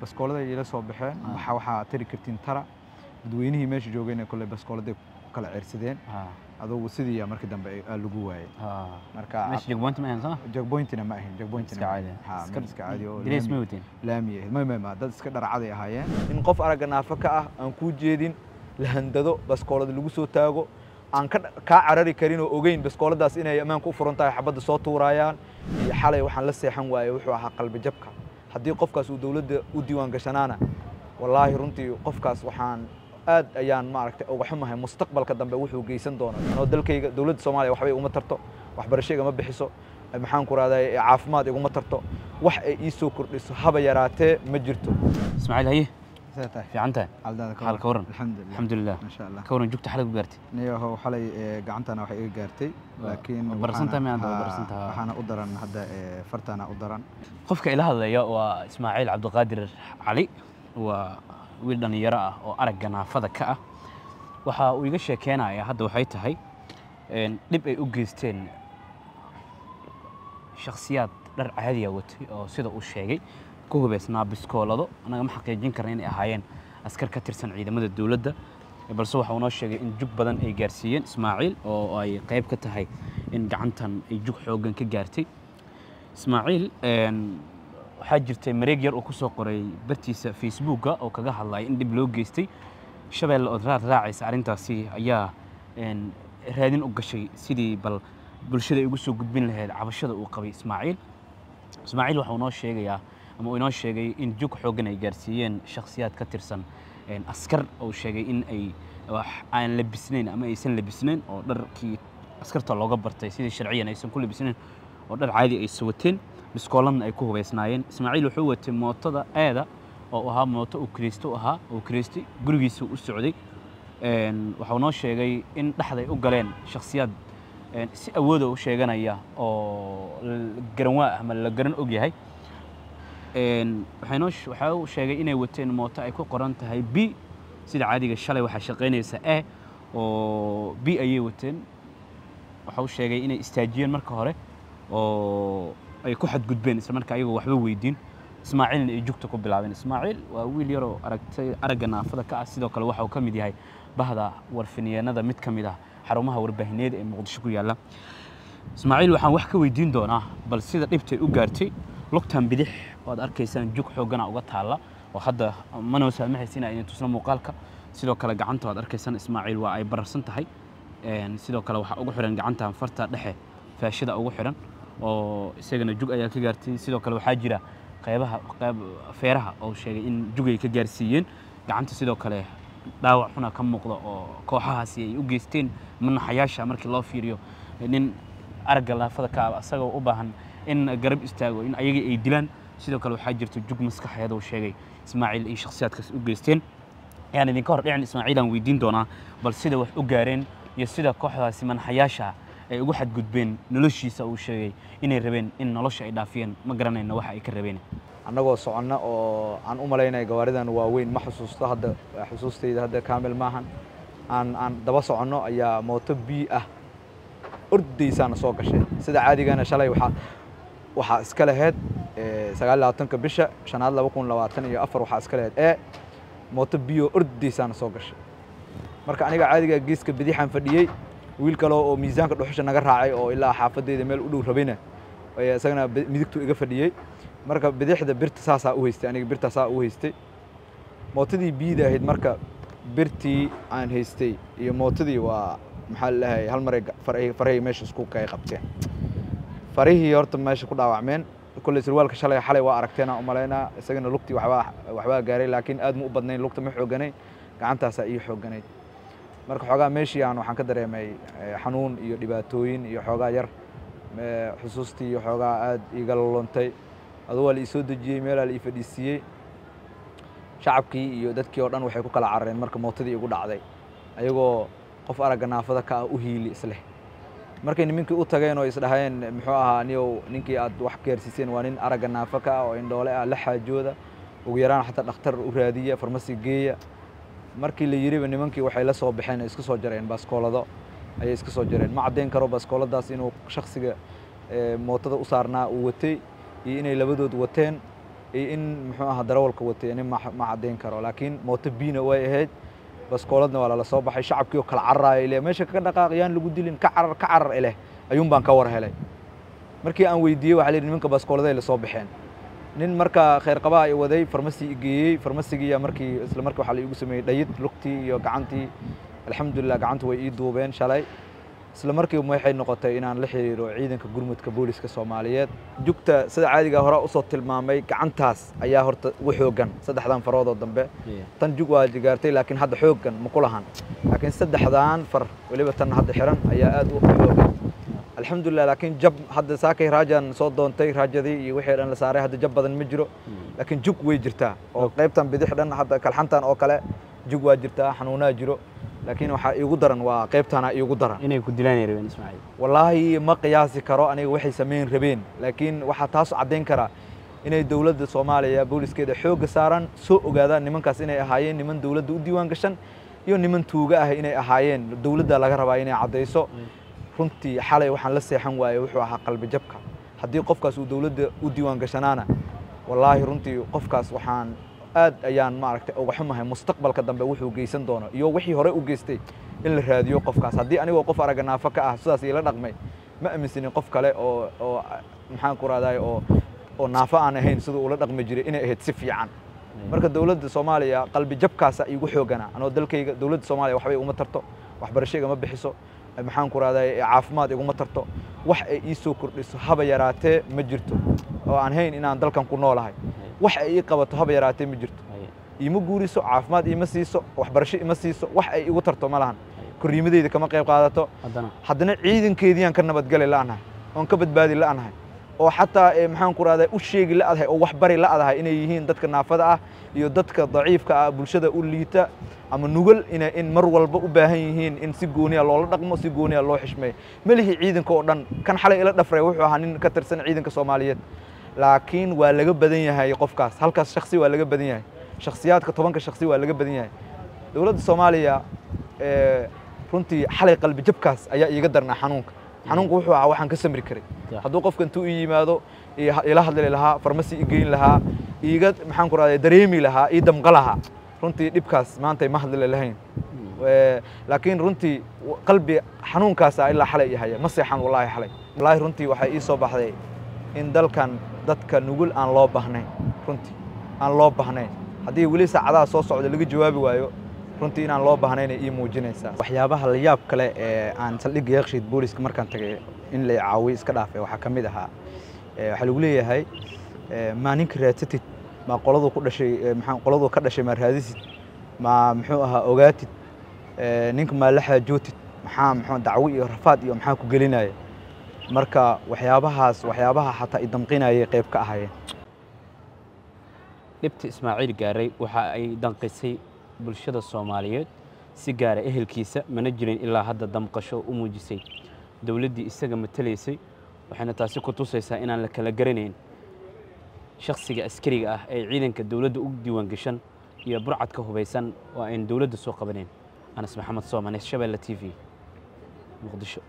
baskoolada ila soo baxeen Ah. waxa waxaa tiri kartiin tara. Dadweynihii meesha joogayna kolley baskooladay ku kala ceersadeen. Ha, adugu sidii markii dambe ay- aa lagu waayay ha. marka meesha jegboont ma ahan soo? Jagboyntina ma ahayn jagboyntina iska ma caadi. ahayn. Ha, Iska- meel iska caadi oo darees laami- ma wateen laami ahayd. May may ma dad iska dharcaday ahaayeen. In qof aragga naafo ka ah aan kuu jeedin la handado baskoolada lagu soo taago aan ka kaa carari karin oo ogeyn baskooladaas inay ammaanka u furan tahay xabadda soo tuuraayaan iyo xalay waxaan la seexan waayey wuxuu ahaa qalbi jabka haddii qofkaas uu dowladda u diiwaan gashanaana wallaahi runtii qofkaas waxaan aad ayaan maaragtay uga xumahay. Mustaqbalka dambe wuxuu geysan doona anoo dalkayga dowladda soomaaliya waxba iguma tarto waxbarasho igama bixiso maxaan ku rahday caafimaad iguma tarto wax ay ii soo kordhiso haba yaraatee ma jirto. Ismaaciil haye Waran? Jugta xalag ku gaartay Niyahow xalay ee, gacantana waxay iga gaartay Waa- laakiin waa barsantahay waxaana- miyaad waa haa, barsantahay? waxaana u daran hadda ee, fartaana u daran qofka ila hadlaya waa ismaaciil cabdiqaadir cali waa wiil dhallinyaro ah oo aragga naafada ka ah waxa uu iga sheekeynaya hadda waxay tahay dhib ay u geysteen shakhsiyaad dhar caadiya watay oo sida uu sheegay ku hubaysnaa biskoolado. Annaga ma xaqiijin karna inay ahaayeen askar ka tirsan ciidamada dowladda. Balse waxa uu noo sheegay in jug badan ay gaarsiiyeen ismaaciil oo ay qayb ka tahay in gacantan ay jug xooggan ka gaartay. Ismaaciil waxaa jirtay mareeg yar oo ku soo qoray bartiisa facebooka oo kaga hadlaya in dhib loo geystay. Shabeelle ood raad raacaysa arrintaasi ayaa raadin u gashay sidii bal bulshada ay ugu soo gudbin lahayd cabashada uu qabay ismaaciil. Ismaaciil waxa uu noo sheegayaa وينو شيغي إن جوك خوغن أي غارسيين شخصيات كاتيرسان إن أسكر أو شيغي إن أي واخ ان لبسنين أما ايسن لبسنين أو دهر كي اسكرته لوغه برتي سيده شرعيا ايسن كل لبسنين أو دهر عادي أي سوتين مسكولن أي كوهويسناين إسماعيل وحو وته موتدا أيدا أو أها موته أو كريستو أها أو كريستي غرغيسو أو إن واخو نو إن دحداي أو غلين شخصيات. إن سي أودو أو شيغانيا أو غرنوا أما لا غرن Een, waxay noo sh- waxa uu sheegay inay wateen mooto ay ku qoran tahay b. Sida caadiga shalay waxaa shaqaynaysa e oo b ayay wateen. Waxa uu sheegay inay istaajiyeen marka hore oo ay ku xadgudbeen isla markaa ayagoo waxba weydiin. Ismaaciilna ay jugta ku bilaabeen. Ismaaciil waa wiil yaroo aragtay aragga naafada ka ah sidoo kale waxa uu ka mid yahay bahda warfinyeennada mid ka mid ah xarumaha warbaahineed ee muqdisho ku yaalla. Ismaaciil waxaan wax ka weydiin doonaa bal sida dhibtay u gaartay lugtan bidix oo aad arkaysaan jug xooggana uga taalla oo hadda manoo saamaxaysa idin tusno muuqaalka. Sidoo kale gacanta aad arkaysaan ismaaciil waa ay bararsan tahay. Sidoo kale waxaa ugu xiran gacantan farta dhexe faashida ugu xiran oo isagana jug ayaa ka gaartay. Sidoo kale waxaa jira qaybaha qayb feeraha oo sheegay in jug ay ka gaarsiiyeen. Gacanta sidoo kale dhaawac xuna ka muuqda oo kooxahaasi ay u geysteen. Manaxayaasha markii loo fiiriyo nin aragga laafada ka ah asagoo u baahan in garab istaago in ayagii ay dilaan. Sidoo kale waxaa jirta jug maskaxeed oo sheegay ismaaciil ay shakhsiyaadkaas u geysteen. Ayaan idinka hor dhicin ismaaciil aan weydiin doonaa bal sida wax u gaareen iyo sida kooxdaasi manaxayaasha ay ugu xadgudbeen noloshiisa uu sheegay inay rabeen in nolosha ay dhaafiyeen. Ma garanayna waxa ay ka rabeen? Annagoo soconna oo aan u malaynaya gawaaridan waaweyn ma xusuusto hadda xusuustayda hadda kaamil maahan aan aan daba soconno ayaa mooto b ah. Ordaysaana soo gashay. Sida caadigana shalay waxaa waxaa iska lahayd sagaal iyo labaatanka bisha shanaad laba labaatan iyo afar waxaa iska lahayd e mooto b oo ordaysaana soo gashay. Marka aniga caadiga geeska bidixaan fadhiyey wiil kale oo miisaanka dhuxusha naga raacay oo ilaa xaafadeyda meel u dhow rabayna ayaa isagana bi- midigtu iga fadhiyey. Marka bidixda birta saasaa u haystay aniga birtaa saa u haystay. Mootadii biida ahayd marka birtii aan haystay iyo mootadii waa maxaa lalahay hal maray ga- farahi- farahii meesha isku kay qabteen farihii horta meesha ku dhaawacmeen. Kolley sirwaalka shalay xalay waa aragteen aan u isagana lugtii waxbaa gaaray laakiin aad ma u badnayn lugta ma xooganayn gacantaasaa ii xooganayd marka xoogaa meeshii aan waxaan ka dareemay eh, xanuun iyo dhibaatooyin iyo xoogaa yar eh, xusuustii iyo xoogaa aad iiga lolontay. Aduu waa la ii soo dejiyey meelaa la ii fadhiisiiyey. Shacabkii iyo dadkii oo dhan waxay ku kala carareen marka mootadii igu dhacday. Ayagoo qof aragga naafada ka ah u hiili isleh markay nimankii u tageen oo isdhaheen muxuu ahaa niyow ninkii aad wax gaarsiiseen waa nin aragga naafa ka ah oo indhoole ah la xaajooda ugu yaraan xataa dhakhtar u raadiya farmasi geeya. Markii la yiriba nimankii waxay la soo baxeen iska soo jareen baaskoolado ayay iska soo jareen. Ma caddayn karo baaskooladaas inuu shakhsiga eh, mootada u saarnaa uu watay iyo inay labadood wateen iyo in muxuu ahaa darawalka watay ma ma caddayn karo. Laakiin mooto biina way ahayd baskooladna waa lala soo baxay shacabkii oo kala cararaaya ileh meesha ka dhaqaaq yaan lagu dilin ka carar ka carar ileh ayuun baan ka war helay. Markii aan weydiiyey waxaa la yidhi nimanka baskooladay la soo baxeen. Nin marka khayr qabaa ay waday farmasi i geeyey farmasigiiya markii isla markii waxaa la iigu sameeyey dhayid lugtii iyo gacantii. Alxamdulilah gacanta way ii duubeen shalay isla markiiba waxay noqotay inaan la xiriiro ciidanka gurmudka booliska soomaaliyeed. Jugta sida caadiga hore u soo tilmaamay gacantaas ayaa horta ugu xoogan saddexdan faroodoo dambe. Tan jug waa jigaartay laakiin hadda xooggan ma ku lahan laakiin saddexdan far weliba tan hadda xiran ayaa aad u xoogan. Alxamdulilah laakiin jab hadda saakay raajaan soo doontay raajadii iyo wixii dhan la saaray hadda jab badan ma jiro. Laakiin jug way jirtaa. Oo qaybtan bidix dhan hadda kalxantan oo kale jug waa jirtaa xanuunaa jiro laakiin waxaa iigu daran waa qaybtana iigu daran. Inay ku dilaan rabeen ismaaciil. Wallaahi ma qiyaasi karo aniga waxay samayn rabeen. Laakiin waxaa taas caddayn karaa inay dowladda soomaaliya booliskeeda xoogga saaran soo ogaadaan nimankaas inay ahaayeen niman dowladda u diiwaan gashan iyo niman tuuga ah inay ahaayeen. Dowladda laga rabaa inay caddayso. Runtii xalay waxaan la seexan waayey wuxuu ahaa qalbi jabka. Haddii qofkaas uu dowladda u diiwaan gashanaana wallaahi runtii qofkaas waxaan aad ayaan maaragtay uga xumahay mustaqbalka dambe wuxuu geysan doono iyo wixii hore u geystay in la raadiyo qofkaas. Haddii anigoo qof araga naafo ka ah sidaas iila dhaqmay ma aaminsanin qof kale oo oo maxaan ku rahdaay oo oo naafo aan ahayn siduu ula dhaqmi jiray inay ahayd si fiican. Marka dowladda soomaaliya qalbi jabkaasa iigu xooganaa anoo dalkayga dowladda soomaaliya waxbay iguma tarto waxbarasho igama bixiso maxaan ku rahdaay caafimaad iguma tarto wax ay ii soo kordhiso haba yaraatee ma jirto oo aan hayn inaan dalkan ku noolahay wax ay ii qabato haba yaraatee ma jirto. Iima guuriso caafimaad iima siiso waxbarasho ima siiso wax ay igu tarto ma lahan. Korriimadeyda kama qayb qaadato. Haddana. Ciidankeediiyaan ka nabadgali la'nahay oon ka badbaadi la'nahay oo xataa maxaan ku rahdaa u sheegi la'dahay oo wax bari la'dahay inay yihiin dadka naafada ah iyo dadka daciifka ah bulshada u liita ama nugal ina in mar walba u baahan yihiin in si gooniya loola dhaqmo si gooniya loo xishmeeyo. Melihii ciidanka oo dhan kan xalay ila dhafray wuxuu ahaa nin ka tirsan ciidanka soomaaliyeed laakiin waa laga badan yahay qofkaas. Halkaas shaksi waa laga badan yahay. Shaksiyaadka tobanka shaksi waa laga badan yahay. Dowladda soomaaliya runtii xalay qalbi jabkaas ayaa iiga darnaa xanuunka. Xanuunka wuxuu ahaa waxaan ka samri karay. Hadduu qofka intuu i yimaado ila hadli lahaa farmasi i geyn lahaa iiga maxaan ku rahday dareemi lahaa ii damqa lahaa. Runtii dhibkaas maanta ma hadli lahayn. Laakiin runtii qalbi xanuunkaasa ilaa xalay i haya. Ma seexan wallaahi xalay. Wallaahi runtii waxaa ii soo baxday in dalkan dadka nugul aan loo baahnayn. Runtii aan loo baahnayn. Haddii weli saacadaha soo socda laga jawaabi waayo runtii inaan loo baahnayn ay ii muujinaysaa. Waxyaabaha la yaab kale ee aan saldhigga yakshiid booliska markaan tagay in la caawiyo iska dhaafay waxaa ka mid ahaa waxaa lagu leeyahay maa ninka raadsatid maa qoladu ku dhashay maxaa qoladu ka dhashay maa raadisid? Maa muxuu ahaa ogaatid? Ninka maa la xaajootid? Maxaa muxuu dacwo iyo rafaad iyo maxaa ku gelinaya marka waxyaabahaas waxyaabaha xataa idamqinayay qayb ka ahayeen dhibta ismaaciil gaaray waxa ay danqisay bulshada soomaaliyeed si gaara ehelkiisa mana jirin ilaa hadda damqasho u muujisay. Dowladdii isaga matalaysay waxayna taasi ku tusaysaa inaan la kala garanayn. Shakhsiga askariga ah ee ciidanka dowladda u diiwaan gashan iyo burcadka hubaysan oo ayn dowladda soo qabanayn anas maxamed soomanes shabeelle t v muqdisho